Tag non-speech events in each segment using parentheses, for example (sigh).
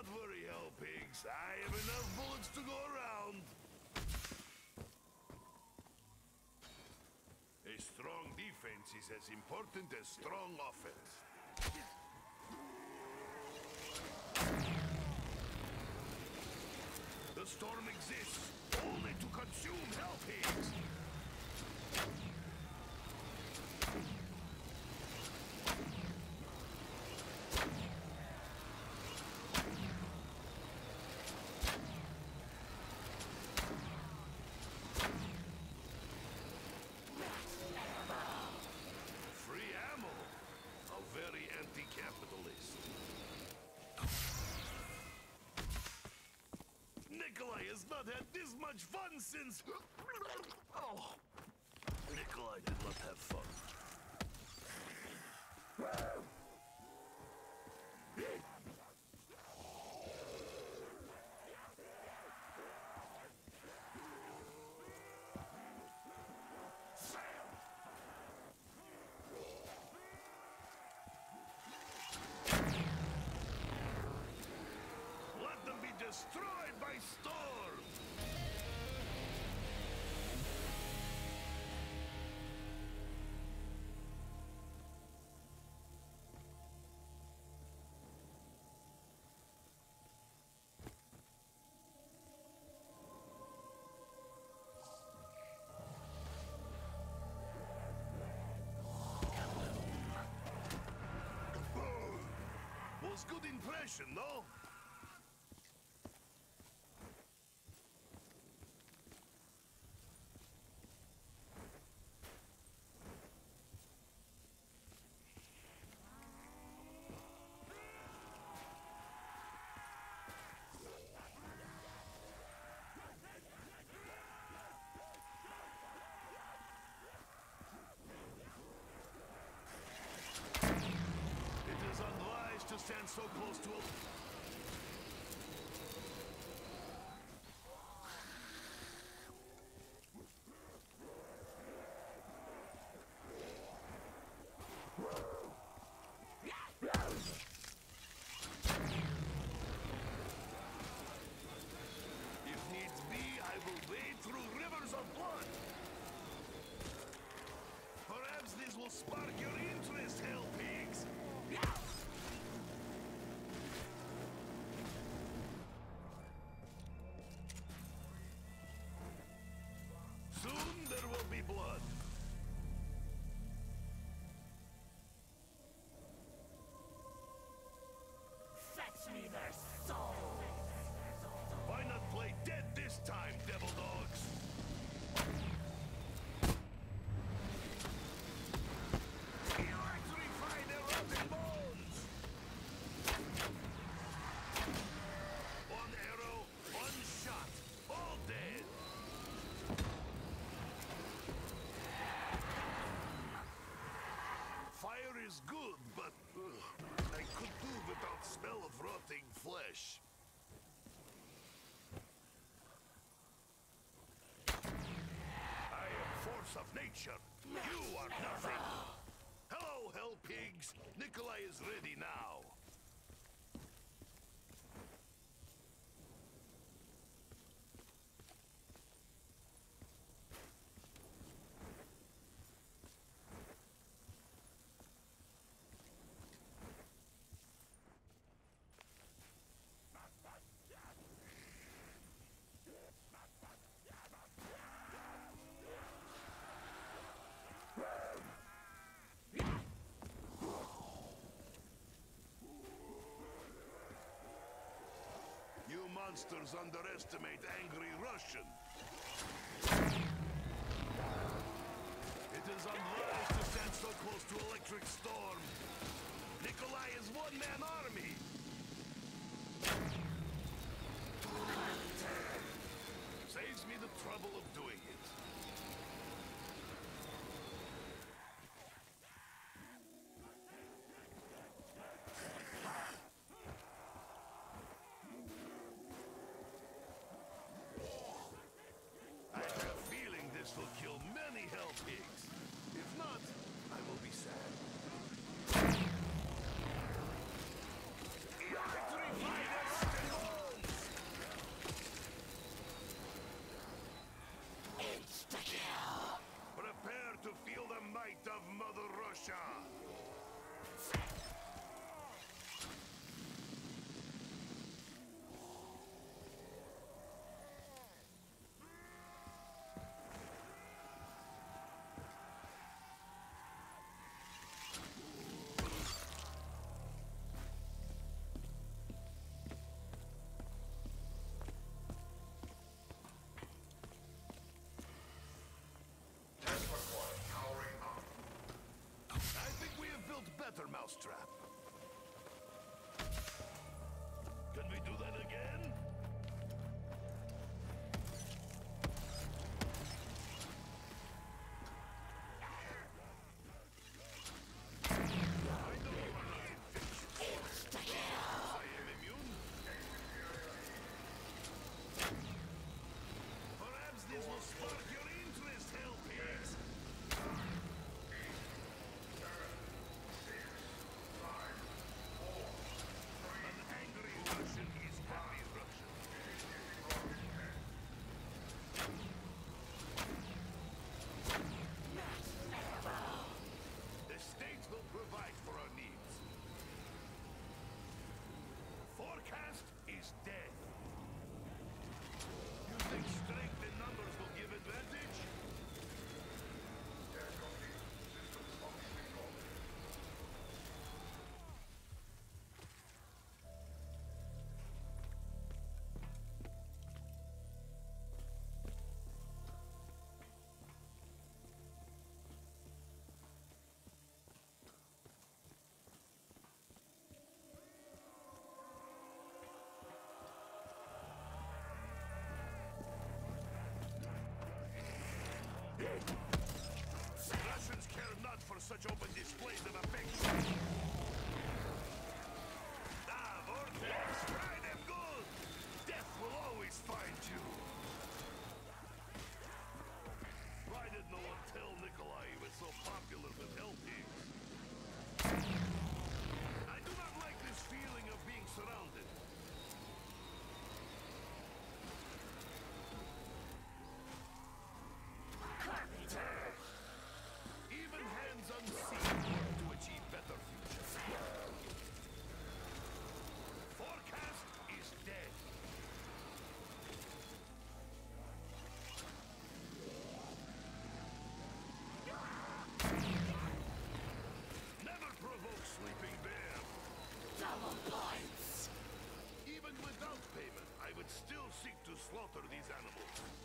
not worry, hell. I have enough bullets to go around. A strong defense is as important as strong offense. The storm exists only to consume hell. Has not had this much fun since... (laughs) Oh! Nikolai did not have fun. Good impression, no? It is unwise to stand so close to a... blood. Is good, but ugh, I could do without smell of rotting flesh. I am force of nature. You are nothing. Hello, hell pigs. Nikolai is ready now. You monsters underestimate angry Russian. It is unwise to stand so close to electric storm. Nikolai is one-man army. Saves me the trouble open displays of affection. Slaughter these animals.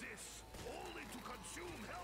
exists only to consume health.